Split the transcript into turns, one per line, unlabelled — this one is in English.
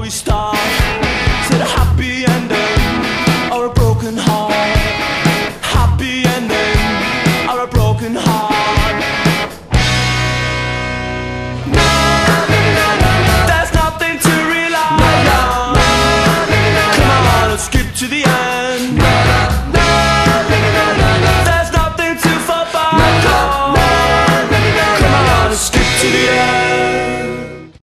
We start to the happy ending or a broken heart. Happy ending or a broken heart. to the end